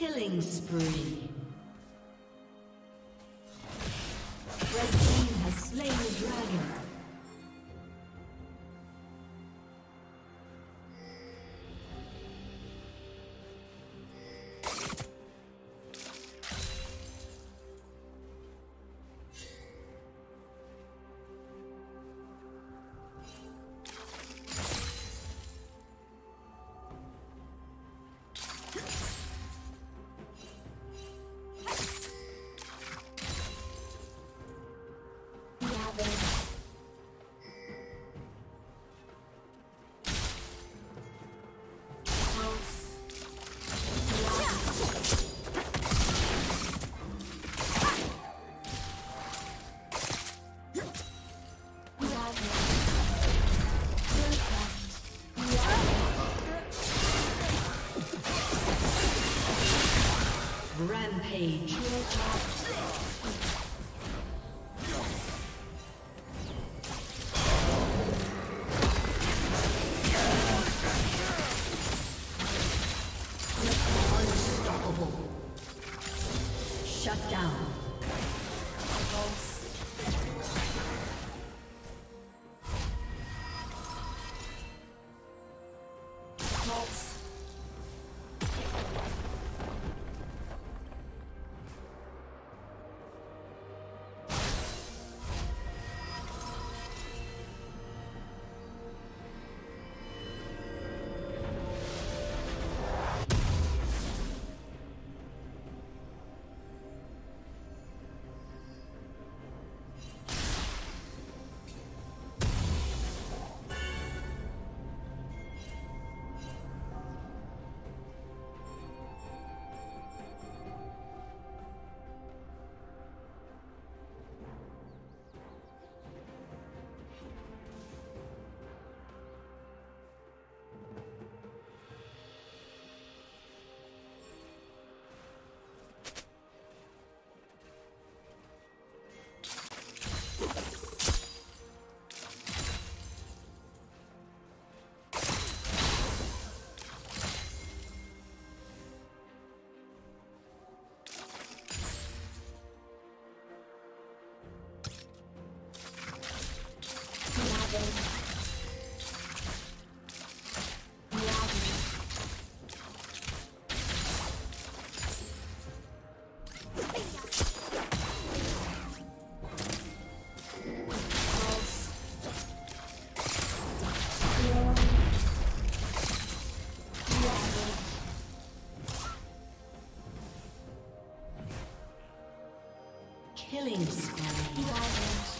Killing spree. Rampage. Killing spree.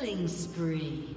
Killing spree.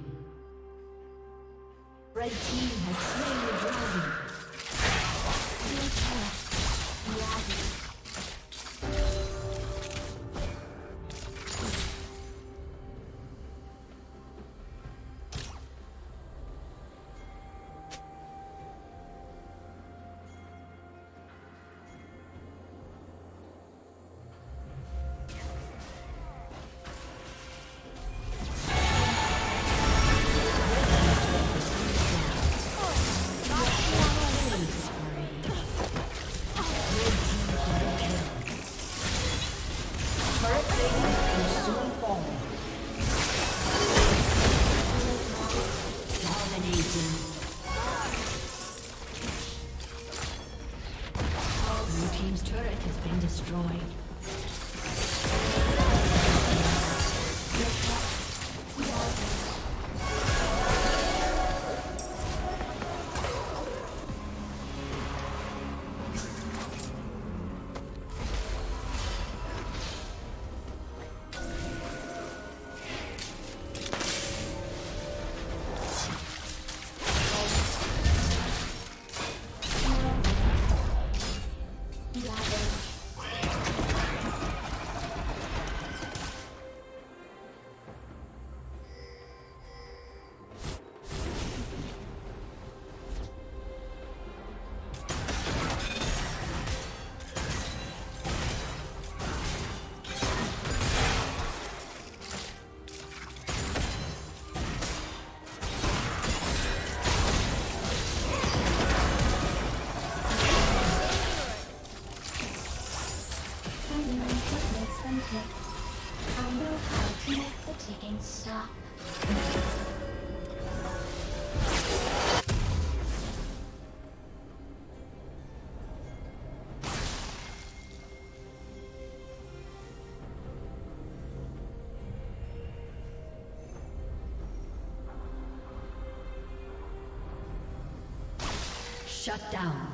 Shut down.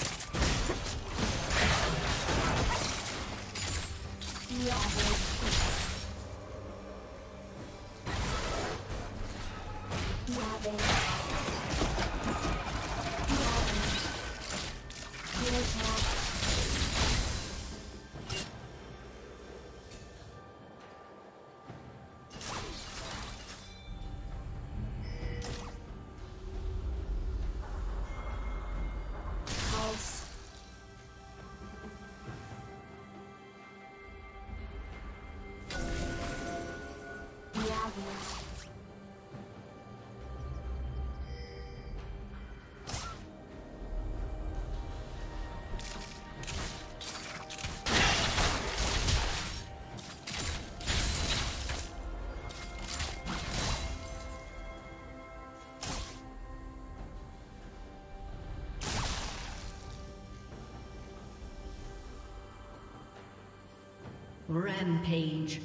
Rampage.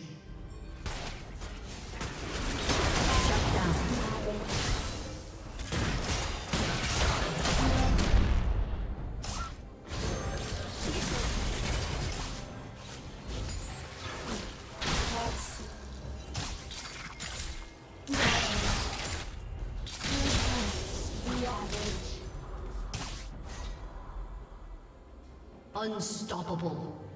Unstoppable.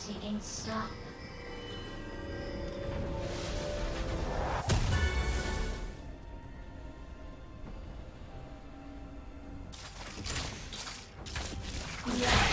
To make the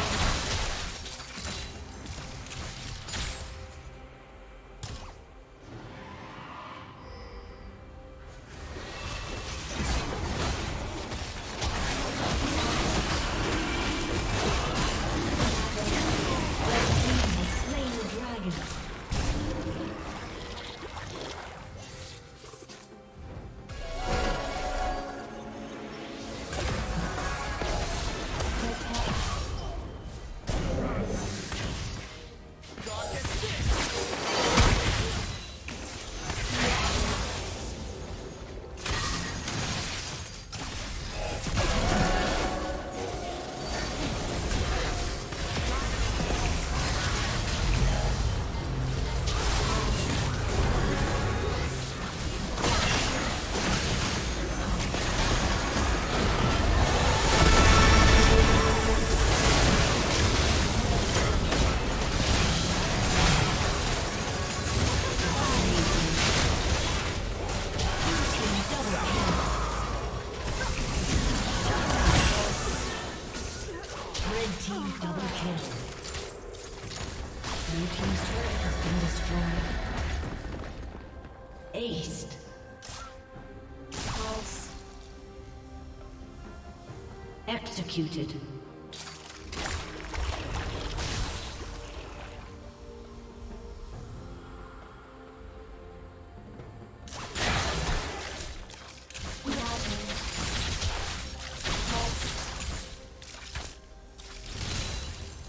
Executed.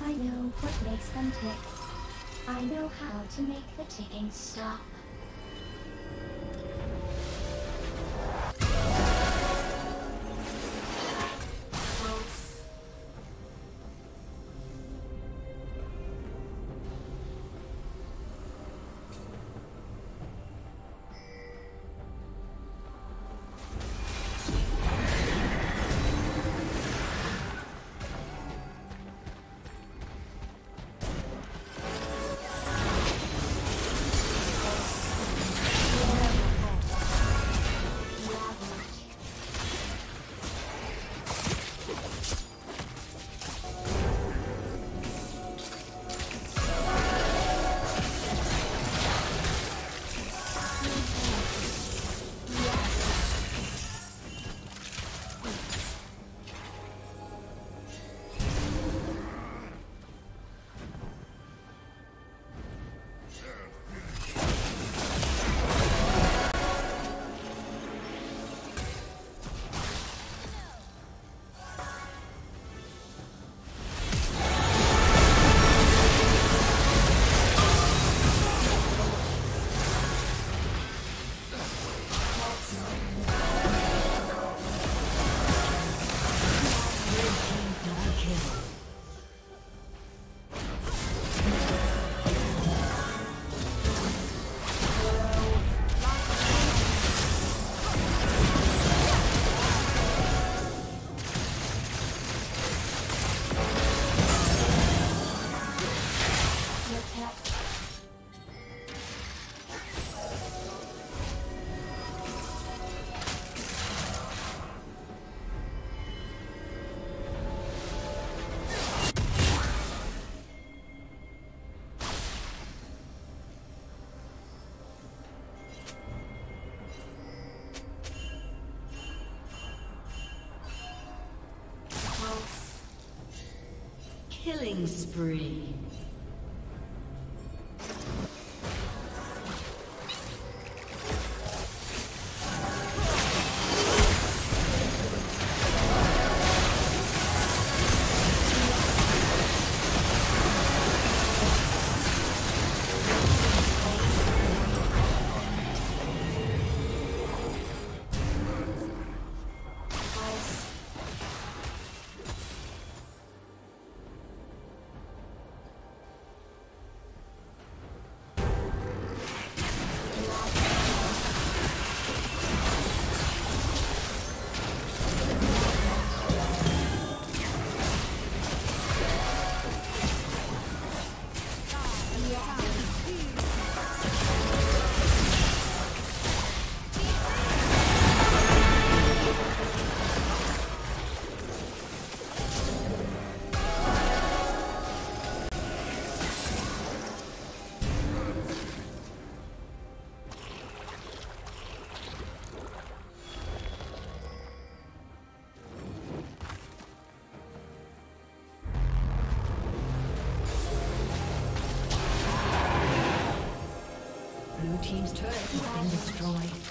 I know what makes them tick. I know how to make the ticking stop. Killing spree. Inhibitor